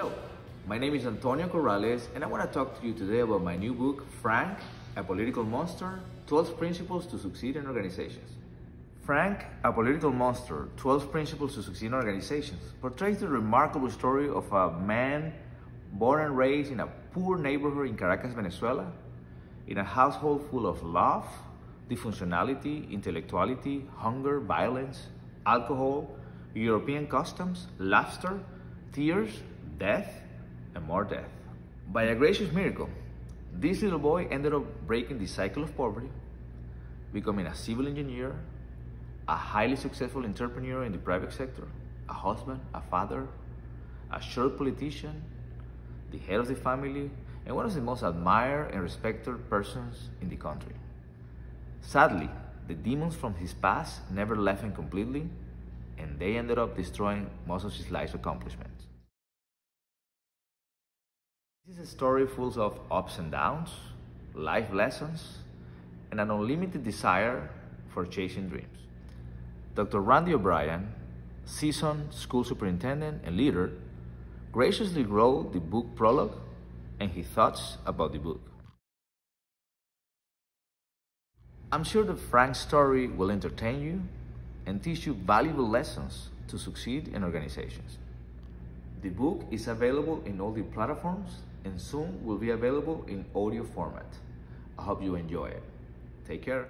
Hello, my name is Antonio Corrales and I want to talk to you today about my new book, Frank, A Political Monster, 12 Principles to Succeed in Organizations. Frank, A Political Monster, 12 Principles to Succeed in Organizations portrays the remarkable story of a man born and raised in a poor neighborhood in Caracas, Venezuela, in a household full of love, dysfunctionality, intellectuality, hunger, violence, alcohol, European customs, laughter, tears, death, and more death. By a gracious miracle, this little boy ended up breaking the cycle of poverty, becoming a civil engineer, a highly successful entrepreneur in the private sector, a husband, a father, a shrewd politician, the head of the family, and one of the most admired and respected persons in the country. Sadly, the demons from his past never left him completely, and they ended up destroying most of his life's accomplishments. This is a story full of ups and downs, life lessons, and an unlimited desire for chasing dreams. Dr. Randy O'Brien, seasoned school superintendent and leader, graciously wrote the book prologue and his thoughts about the book. I'm sure that Frank's story will entertain you and teach you valuable lessons to succeed in organizations. The book is available in all the platforms and soon will be available in audio format. I hope you enjoy it. Take care.